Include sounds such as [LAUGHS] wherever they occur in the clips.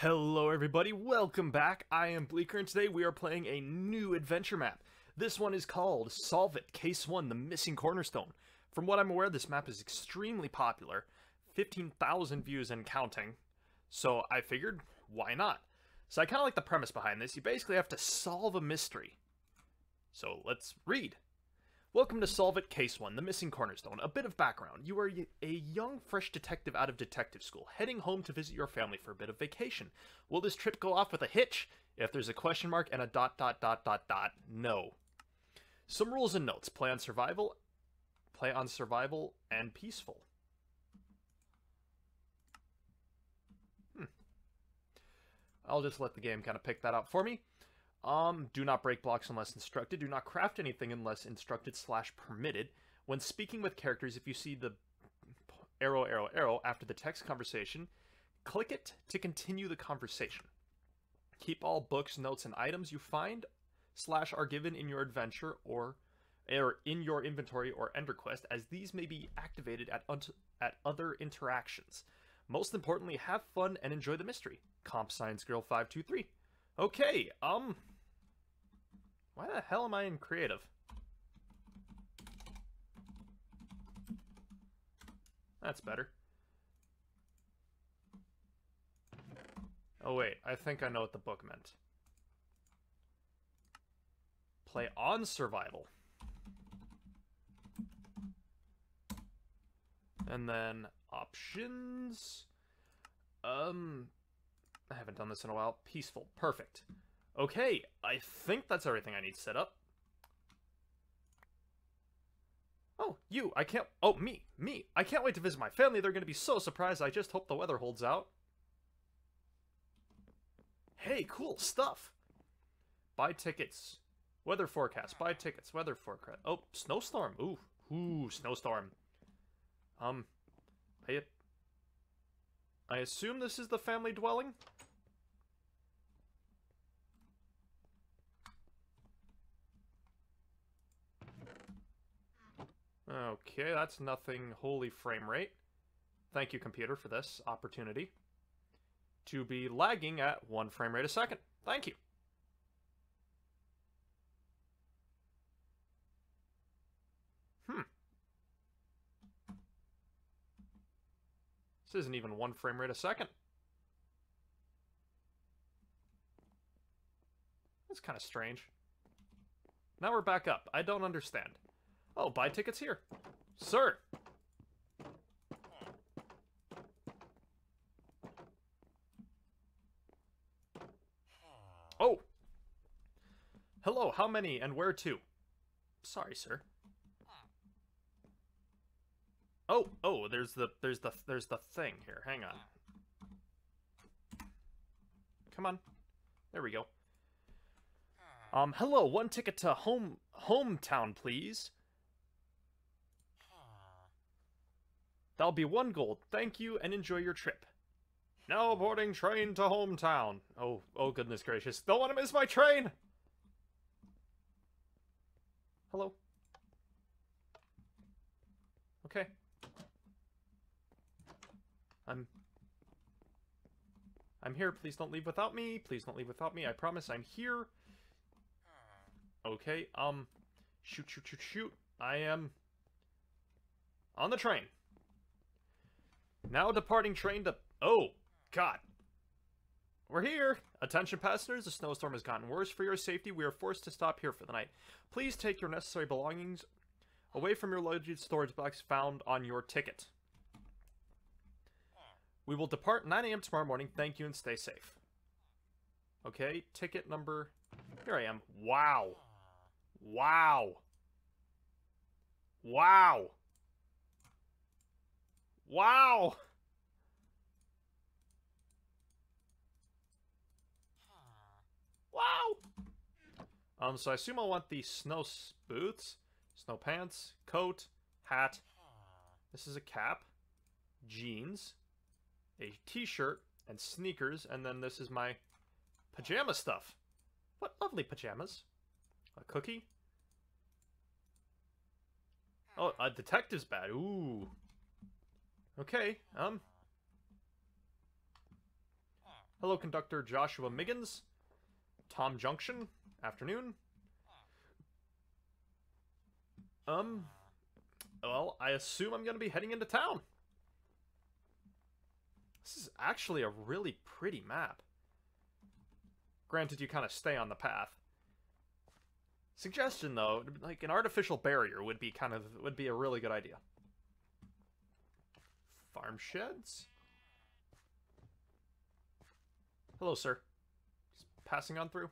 Hello everybody, welcome back. I am Bleaker and today we are playing a new adventure map. This one is called Solve It Case 1 The Missing Cornerstone. From what I'm aware, this map is extremely popular. 15,000 views and counting. So I figured, why not? So I kind of like the premise behind this. You basically have to solve a mystery. So let's read. Welcome to Solve It Case 1, The Missing Cornerstone. A bit of background. You are a young, fresh detective out of detective school, heading home to visit your family for a bit of vacation. Will this trip go off with a hitch? If there's a question mark and a dot dot dot dot dot, no. Some rules and notes. Play on survival, play on survival and peaceful. Hmm. I'll just let the game kind of pick that up for me. Um, do not break blocks unless instructed. Do not craft anything unless instructed slash permitted. When speaking with characters, if you see the arrow, arrow, arrow after the text conversation, click it to continue the conversation. Keep all books, notes, and items you find slash are given in your adventure or or in your inventory or ender chest, as these may be activated at, at other interactions. Most importantly, have fun and enjoy the mystery. Comp Science Girl 523. Okay, um... Why the hell am I in creative? That's better. Oh wait, I think I know what the book meant. Play on survival. And then options. Um, I haven't done this in a while. Peaceful. Perfect. Okay, I think that's everything I need set up. Oh, you. I can't... Oh, me. Me. I can't wait to visit my family. They're going to be so surprised. I just hope the weather holds out. Hey, cool stuff. Buy tickets. Weather forecast. Buy tickets. Weather forecast. Oh, snowstorm. Ooh. Ooh, snowstorm. Um, I... I assume this is the family dwelling? Okay, that's nothing holy frame rate. Thank you, computer, for this opportunity. To be lagging at one frame rate a second. Thank you. Hmm. This isn't even one frame rate a second. That's kind of strange. Now we're back up. I don't understand. Oh, buy tickets here. Sir! Oh! Hello, how many and where to? Sorry, sir. Oh, oh, there's the there's the there's the thing here. Hang on. Come on. There we go. Um, hello, one ticket to home hometown, please. That'll be one gold. Thank you and enjoy your trip. Now boarding train to hometown. Oh, oh goodness gracious. Don't want to miss my train! Hello? Okay. I'm... I'm here. Please don't leave without me. Please don't leave without me. I promise I'm here. Okay, um... Shoot, shoot, shoot, shoot. I am... On the train. Now departing train to... Oh, God. We're here! Attention passengers, the snowstorm has gotten worse. For your safety, we are forced to stop here for the night. Please take your necessary belongings away from your luggage storage box found on your ticket. We will depart 9 a.m. tomorrow morning. Thank you and stay safe. Okay, ticket number... Here I am. Wow. Wow. Wow. Wow! Wow! Um, so I assume I want the snow boots, snow pants, coat, hat. This is a cap, jeans, a t-shirt, and sneakers, and then this is my pajama stuff. What lovely pajamas. A cookie. Oh, a detective's bag. Ooh. Okay, um. Hello, conductor Joshua Miggins. Tom Junction. Afternoon. Um, well, I assume I'm going to be heading into town. This is actually a really pretty map. Granted, you kind of stay on the path. Suggestion, though, like an artificial barrier would be kind of would be a really good idea. Farm sheds. Hello, sir. Just passing on through.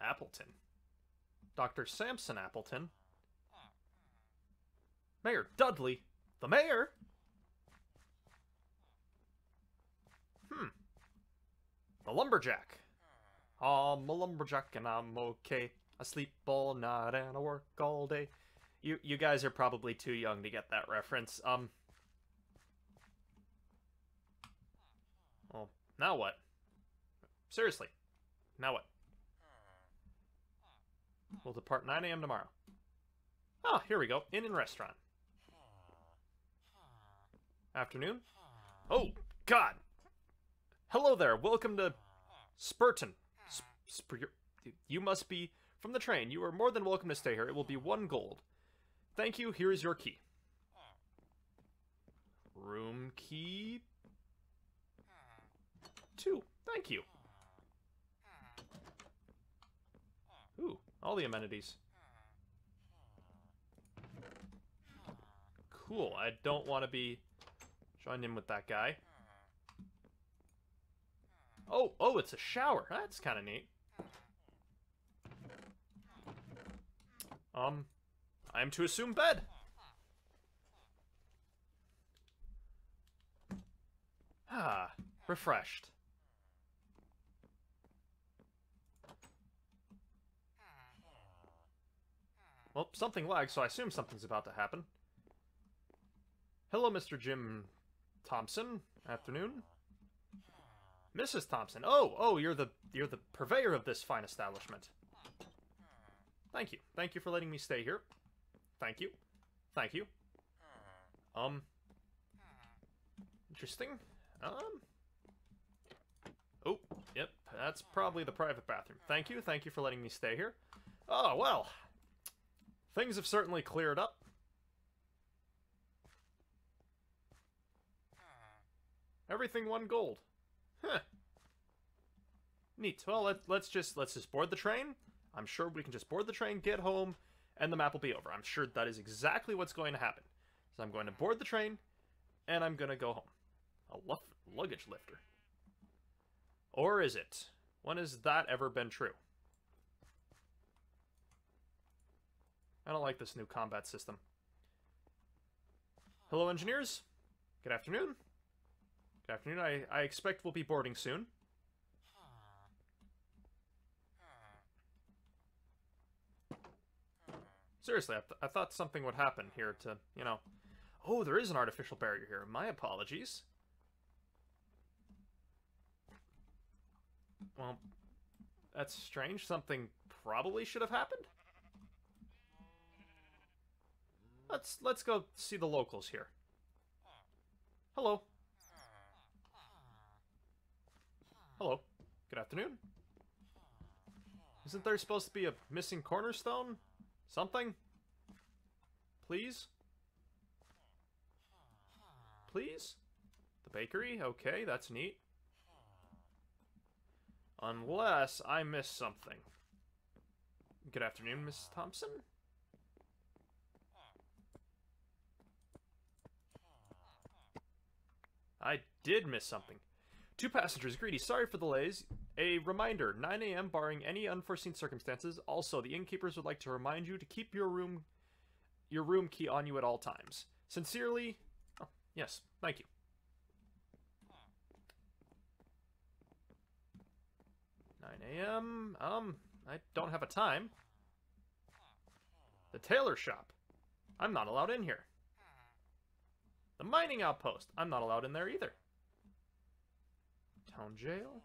Appleton. Dr. Samson Appleton. Mayor Dudley. The mayor? Hmm. The lumberjack. I'm a lumberjack and I'm okay. I sleep all night and I work all day. You you guys are probably too young to get that reference. Um. Well, now what? Seriously. Now what? We'll depart 9 a.m. tomorrow. Oh, here we go. Inn and restaurant. Afternoon? Oh, God! Hello there. Welcome to Spurton. Sp you must be from the train. You are more than welcome to stay here. It will be one gold. Thank you. Here is your key. Room key... Two. Thank you. Ooh, all the amenities. Cool. I don't want to be joined in with that guy. Oh, oh, it's a shower. That's kind of neat. Um, I'm to assume bed. Ah, refreshed. Well, something lagged, so I assume something's about to happen. Hello, Mr. Jim Thompson. Afternoon. Mrs. Thompson. Oh, oh, you're the you're the purveyor of this fine establishment. Thank you. Thank you for letting me stay here. Thank you. Thank you. Um. Interesting. Um. Oh, yep. That's probably the private bathroom. Thank you. Thank you for letting me stay here. Oh, well. Things have certainly cleared up. Everything won gold. Huh. Neat. Well, let, let's just let's just board the train. I'm sure we can just board the train, get home, and the map will be over. I'm sure that is exactly what's going to happen. So I'm going to board the train, and I'm going to go home. A luggage lifter. Or is it? When has that ever been true? I don't like this new combat system. Hello, engineers. Good afternoon. Good afternoon. I, I expect we'll be boarding soon. Seriously, I, th I thought something would happen here to, you know... Oh, there is an artificial barrier here. My apologies. Well, that's strange. Something probably should have happened. Let's let's go see the locals here. Hello. Hello. Good afternoon. Isn't there supposed to be a missing cornerstone? Something? Please? Please? The bakery? Okay, that's neat. Unless I miss something. Good afternoon, Miss Thompson. I did miss something. Two passengers, greedy, sorry for the delays. A reminder, 9 a.m. barring any unforeseen circumstances. Also, the innkeepers would like to remind you to keep your room your room key on you at all times. Sincerely, oh, yes, thank you. Nine a.m. Um, I don't have a time. The tailor shop. I'm not allowed in here. The mining outpost. I'm not allowed in there either. Town jail?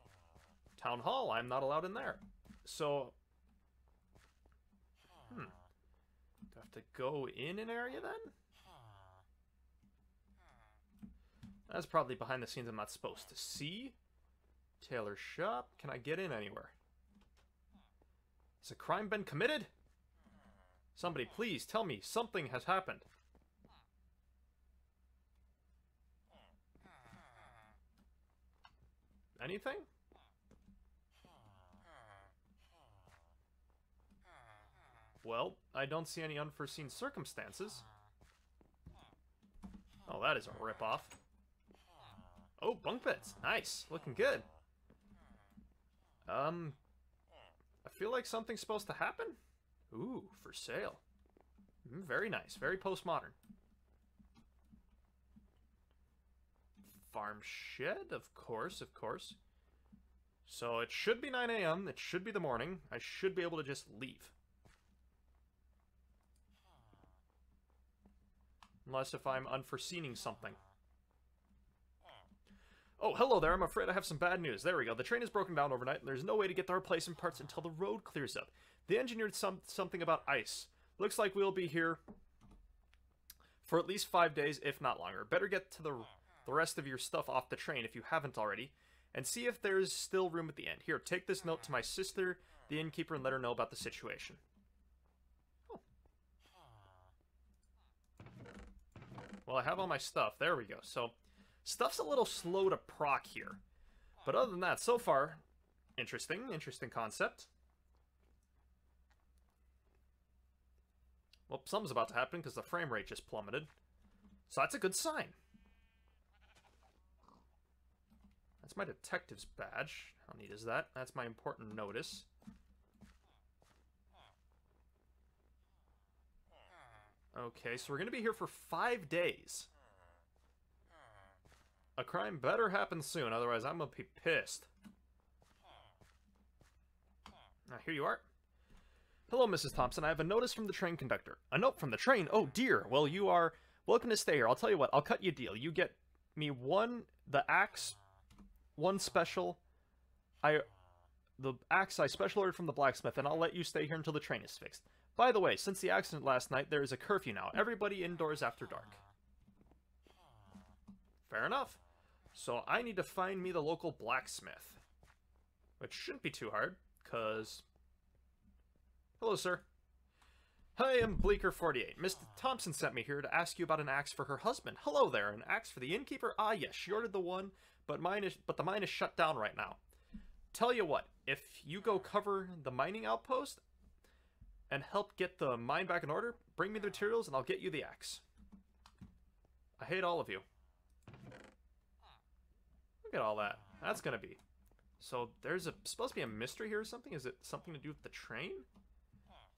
Town hall. I'm not allowed in there. So... Hmm. Do I have to go in an area then? That's probably behind the scenes I'm not supposed to see. Tailor shop. Can I get in anywhere? Has a crime been committed? Somebody, please tell me something has happened. Anything? Well, I don't see any unforeseen circumstances. Oh, that is a ripoff. Oh, bunk beds. Nice. Looking good. Um, I feel like something's supposed to happen. Ooh, for sale. Mm, very nice. Very postmodern. Farm shed? Of course, of course. So it should be 9 a.m. It should be the morning. I should be able to just leave. Unless if I'm unforeseeing something. Oh, hello there. I'm afraid I have some bad news. There we go. The train is broken down overnight, and there's no way to get the replacement parts until the road clears up. They engineered some something about ice. Looks like we'll be here for at least five days, if not longer. Better get to the, the rest of your stuff off the train if you haven't already, and see if there's still room at the end. Here, take this note to my sister, the innkeeper, and let her know about the situation. Well, I have all my stuff. There we go. So, stuff's a little slow to proc here. But other than that, so far, interesting, interesting concept. Well, something's about to happen because the frame rate just plummeted. So that's a good sign. That's my detective's badge. How neat is that? That's my important notice. Okay, so we're going to be here for five days. A crime better happen soon, otherwise I'm going to be pissed. Now, here you are. Hello, Mrs. Thompson. I have a notice from the train conductor. A note from the train? Oh, dear. Well, you are welcome to stay here. I'll tell you what. I'll cut you a deal. You get me one, the axe, one special. I, the axe I special ordered from the blacksmith, and I'll let you stay here until the train is fixed. By the way, since the accident last night, there is a curfew now. Everybody indoors after dark. Fair enough. So I need to find me the local blacksmith. Which shouldn't be too hard, because Hello, sir. Hi, I'm Bleaker48. Mr. Thompson sent me here to ask you about an axe for her husband. Hello there, an axe for the innkeeper? Ah, yes, she ordered the one, but mine is but the mine is shut down right now. Tell you what, if you go cover the mining outpost and help get the mine back in order, bring me the materials and I'll get you the axe. I hate all of you. Look at all that. That's gonna be. So there's a supposed to be a mystery here or something? Is it something to do with the train?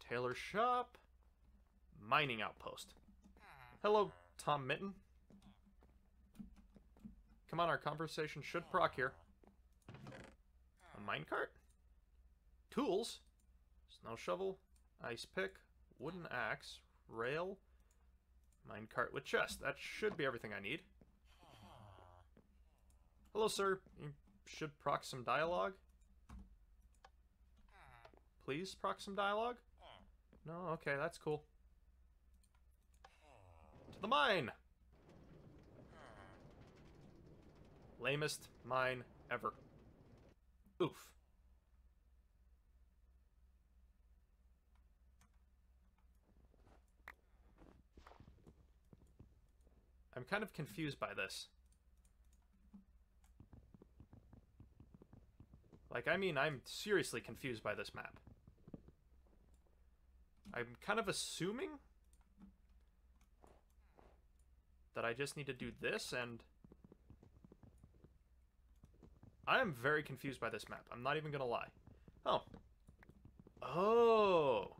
Tailor shop. Mining outpost. Hmm. Hello, Tom Mitten. Come on, our conversation should proc here. A minecart? Tools? Snow shovel, ice pick, wooden axe, rail, minecart with chest. That should be everything I need. Hello, sir. You should proc some dialogue. Hmm. Please proc some dialogue. Hmm. No, okay, that's cool. To the mine! Lamest mine ever. Oof. I'm kind of confused by this. Like, I mean, I'm seriously confused by this map. I'm kind of assuming that I just need to do this and... I am very confused by this map. I'm not even going to lie. Oh. Oh.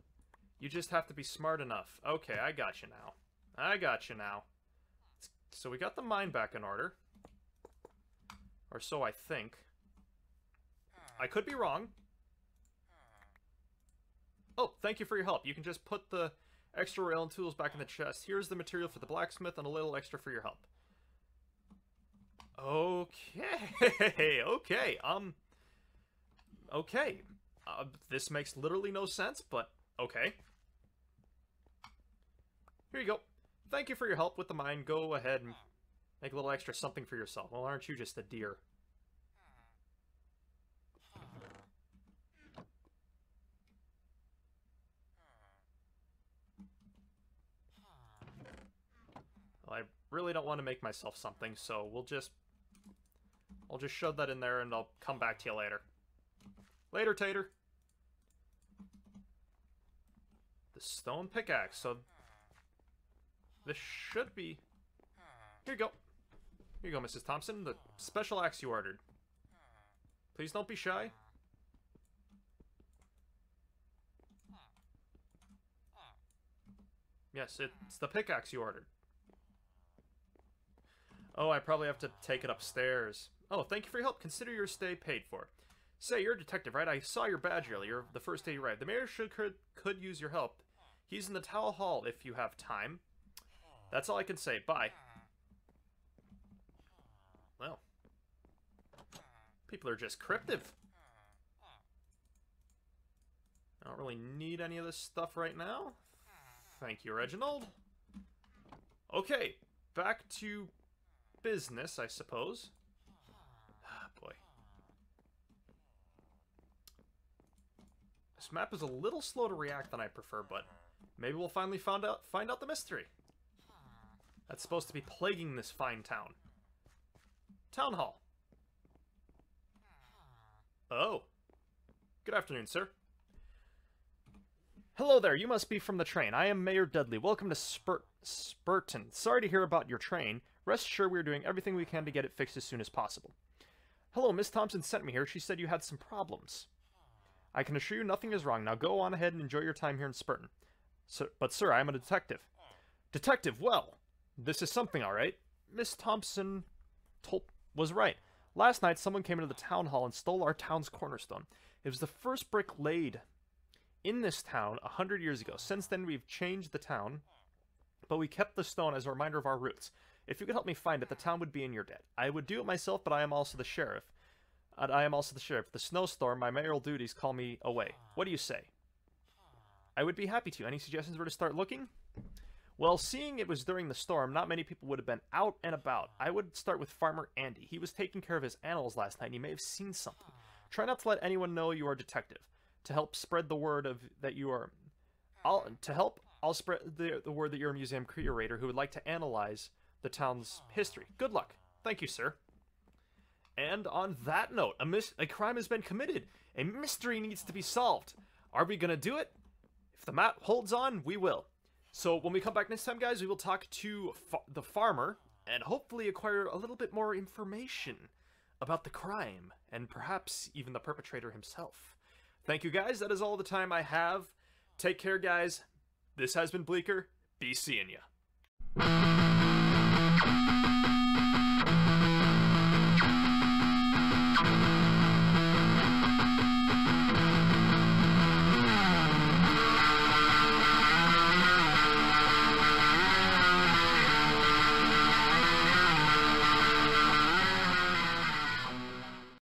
You just have to be smart enough. Okay, I got you now. I got you now. So we got the mine back in order. Or so I think. I could be wrong. Oh, thank you for your help. You can just put the extra rail and tools back in the chest. Here's the material for the blacksmith and a little extra for your help. Okay, [LAUGHS] okay, um, okay. Uh, this makes literally no sense, but okay. Here you go. Thank you for your help with the mine. Go ahead and Make a little extra something for yourself. Well, aren't you just a deer? Well, I really don't want to make myself something, so we'll just... I'll just shove that in there and I'll come back to you later. Later, Tater! The stone pickaxe, so... This should be... Here you go. Here you go, Mrs. Thompson. The special axe you ordered. Please don't be shy. Yes, it's the pickaxe you ordered. Oh, I probably have to take it upstairs. Oh, thank you for your help. Consider your stay paid for. Say, you're a detective, right? I saw your badge earlier, the first day you arrived. The mayor should could, could use your help. He's in the town hall if you have time. That's all I can say. Bye. Well. People are just cryptive. I don't really need any of this stuff right now. Thank you, Reginald. Okay, back to business, I suppose. Ah, boy. This map is a little slow to react than I prefer, but maybe we'll finally find out find out the mystery. That's supposed to be plaguing this fine town. Town Hall. Oh. Good afternoon, sir. Hello there, you must be from the train. I am Mayor Dudley. Welcome to Spur Spurton. Sorry to hear about your train. Rest assured we are doing everything we can to get it fixed as soon as possible. Hello, Miss Thompson sent me here. She said you had some problems. I can assure you nothing is wrong. Now go on ahead and enjoy your time here in Spurton. Sir, but sir, I am a detective. Detective, well, this is something, all right. Miss Thompson told, was right. Last night, someone came into the town hall and stole our town's cornerstone. It was the first brick laid in this town a hundred years ago. Since then, we've changed the town, but we kept the stone as a reminder of our roots. If you could help me find it, the town would be in your debt. I would do it myself, but I am also the sheriff. And I am also the sheriff. The snowstorm, my mayoral duties call me away. What do you say? I would be happy to. Any suggestions where to start looking? Well, seeing it was during the storm, not many people would have been out and about. I would start with Farmer Andy. He was taking care of his animals last night, and he may have seen something. Try not to let anyone know you are a detective. To help spread the word of that you are... I'll, to help, I'll spread the, the word that you're a museum curator who would like to analyze the town's history. Good luck. Thank you, sir. And on that note, a, mis- a crime has been committed. A mystery needs to be solved. Are we going to do it? If the map holds on, we will. So when we come back next time, guys, we will talk to fa the farmer and hopefully acquire a little bit more information about the crime and perhaps even the perpetrator himself. Thank you, guys. That is all the time I have. Take care, guys. This has been Bleaker. Be seeing ya.